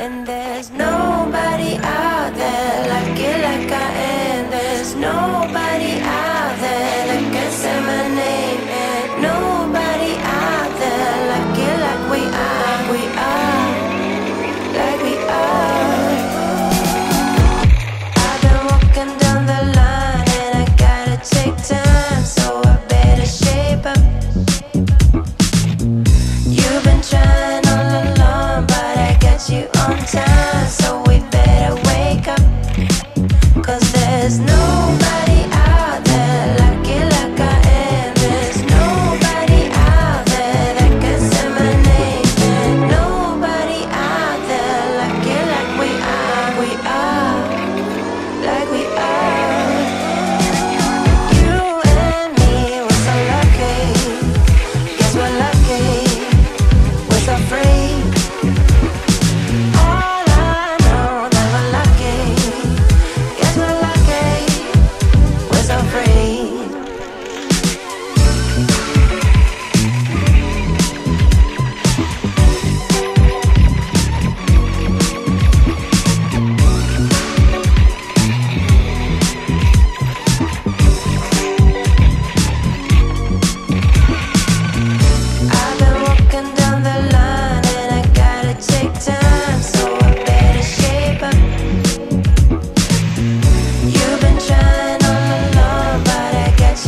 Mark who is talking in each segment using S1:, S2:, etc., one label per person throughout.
S1: and there's nobody out there like There's no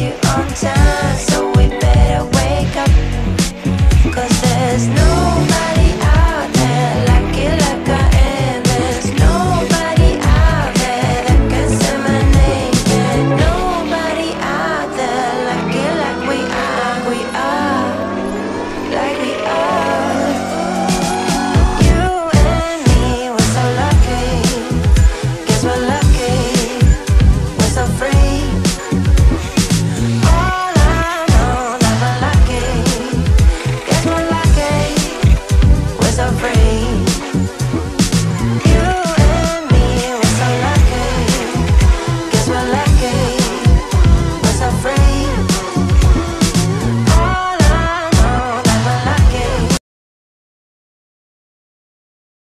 S1: you on time. So